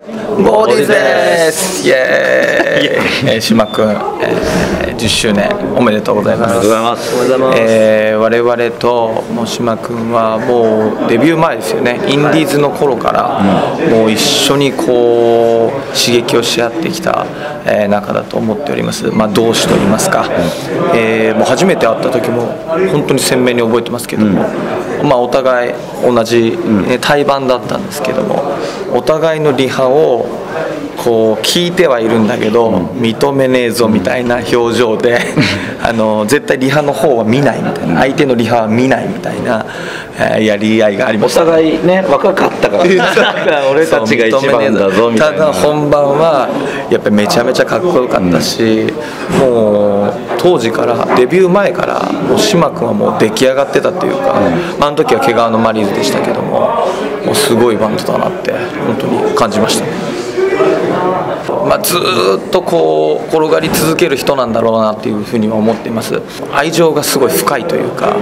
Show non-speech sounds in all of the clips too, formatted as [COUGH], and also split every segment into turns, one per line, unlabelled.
ボーディーズです。イエーイ。えー島君、えー10周年おめでとうございます。
ありがとうございます。
おめでとうございます。
えー我々ともう島君はもうデビュー前ですよね。インディーズの頃からもう一緒にこう刺激をし合ってきた、えー仲だと思っております、まあ、同志といいますか、えーもう初めて会った時も本当に鮮明に覚えてますけども、まあ、お互い同じ、えー対バンだったんですけどもお互いのリハをこう聞いてはいるんだけど、認めねえぞみたいな表情で、[LAUGHS] あの絶対リハの方は見ないみたいな。相手のリハは見ないみたいな、えーやり合いがありま
お
した
互いね若かったから。[LAUGHS] [LAUGHS] 俺たちが一番だぞみたいな。
ただ本番はやっぱりめちゃめちゃかっこよかったし、もう当時からデビュー前からもう島君はもう出来上がってたっていうか、まあ、あの時は毛皮のマリーズでしたけどももすごいバンドだなって本当に感じましたね。まあ、ずっとこう転がり続ける人なんだろうなっていうふうには思っています愛情がすごい深いというか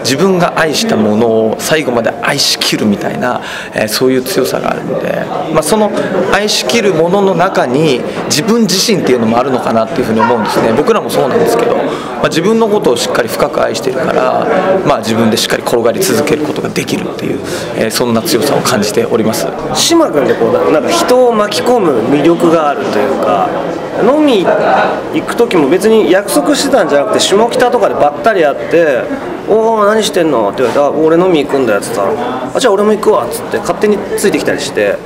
自分が愛したものを最後まで愛しきるみたいな、えーそういう強さがあるので、まあ、その愛しきるものの中に自分自身っていうのもあるのかなっていうふうに思うんですね僕らもそうなんですけど、まあ、自分のことをしっかり深く愛してるから、まあ、自分でしっかり転がり続けることができるっていう、えーそんな強さを感じております
島君ってこうなんか人を巻き込む魅力があるというか飲み行く時も別に約束してたんじゃなくて下北とかでばったり会って「おお何してんの?」って言われてあ「俺飲み行くんだよ」っつったら「あじゃあ俺も行くわ」っつって勝手についてきたりして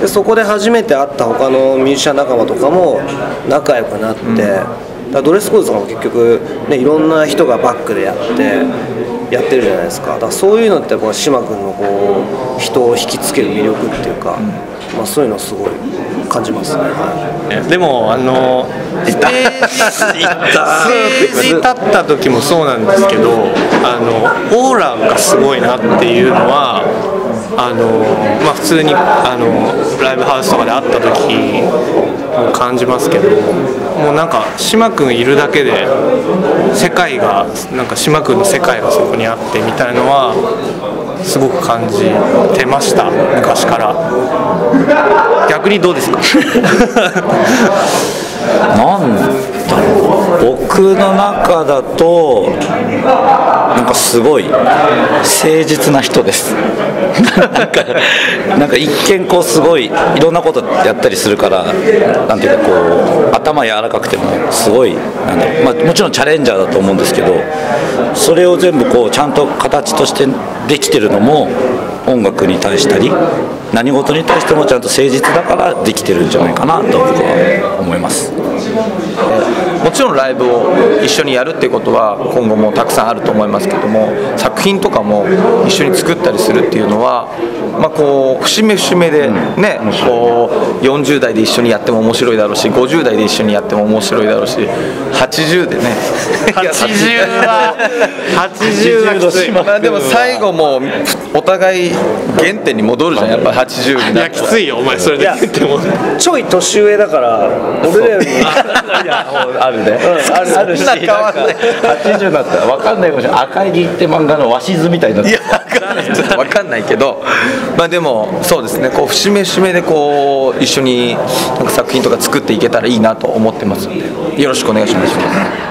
でそこで初めて会った他のミュージシャン仲間とかも仲良くなって、だからドレスコードとかも結局、ね、いろんな人がバックでやってやってるじゃないですか。だからそういうのってこう島君のこう人を引きつける魅力っていうか、まあ、そういうのすごい感じますね、はい。
でもあのステージステージ立った時もそうなんですけどあのオーラがすごいなっていうのはあの、まあ、普通にあのライブハウスとかで会った時も感じますけどもうなんか島君いるだけで世界がなんか島君の世界がそこにあってみたいのはすごく感じてました昔から。逆にどうですか？[LAUGHS]
なん僕の中だとなんかすごい誠実な人です [LAUGHS] なんか一見こうすごいいろんなことやったりするからなんていうかこう頭柔らかくてもすごいなんだろう、まあ、もちろんチャレンジャーだと思うんですけどそれを全部こうちゃんと形としてできてるのも音楽に対したり何事に対してもちゃんと誠実だからできてるんじゃないかなと僕は思います。
もちろんライブを一緒にやるっていうことは今後もたくさんあると思いますけども作品とかも一緒に作ったりするっていうのは、まあ、こう節目節目でね、こう40代で一緒にやっても面白いだろうし50代で一緒にやっても面白いだろうし80でね。
80は [LAUGHS] 80はきつい。
まあでも最後もうお互い原点に戻るじゃんやっぱ80に
い
なった
きついよお前それで。言っても
ちょい年上だから俺らより
あるね、あるあるし。
変わんない。
80になったら分かんないかもしれない。赤い木って漫画の鷲津みたいになって
いや分かんない。ちょっと分かんないけどまあでもそうですねこう節目節目でこう一緒になんか作品とか作っていけたらいいなと思ってますのでよろしくお願いします